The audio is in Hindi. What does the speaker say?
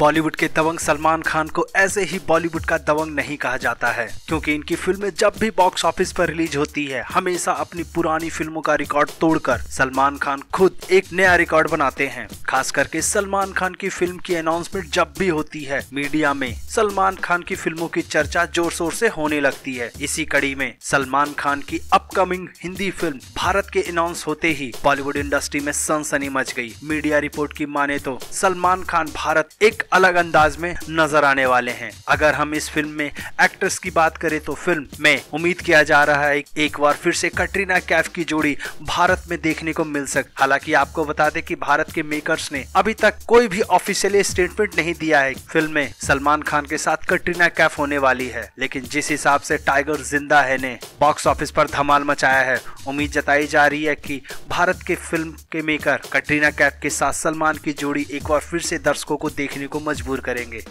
बॉलीवुड के दबंग सलमान खान को ऐसे ही बॉलीवुड का दबंग नहीं कहा जाता है, क्योंकि इनकी फ़िल्में जब भी बॉक्स ऑफ़िस पर रिलीज़ होती है, हमेशा अपनी पुरानी फ़िल्मों का रिकॉर्ड तोड़कर सलमान खान खुद एक नया रिकॉर्ड बनाते हैं। खास करके सलमान खान की फ़िल्म की अनाउंसमेंट जब भी होती है मीडिया में, सलमान खान की फ़िल्मों की चर्चा ज़ोर शोर से होने लगती है। इसी कड़ी में सलमान खान की अपकमिंग हिंदी फ़िल्म भारत के अनाउंस होते ही बॉलीवुड इंडस्ट्री में सनसनी मच गई। मीडिया रिपोर्ट की माने तो सलमान खान भारत एक अलग अंदाज में नज़र आने वाले हैं। अगर हम इस फ़िल्म में एक्ट्रेस की बात करें तो फ़िल्म में उम्मीद किया जा रहा है एक बार फिर से कटरीना कैफ की जोड़ी भारत में देखने को मिल सक। हालाँकि आपको बता दें कि भारत के मेकर्स ने अभी तक कोई भी ऑफिशियली स्टेटमेंट नहीं दिया है। फ़िल्म में सलमान खान के साथ कटरीना कैफ होने वाली है। लेकिन जिस हिसाब से टाइगर ज़िंदा है ने बॉक्स ऑफ़िस पर धमाल मचाया है उम्मीद जताई जा रही है कि भारत के फ़िल्म के मेकर कटरीना कैफ के साथ सलमान की जोड़ी एक बार फिर से दर्शकों को देखने को मजबूर करेंगे।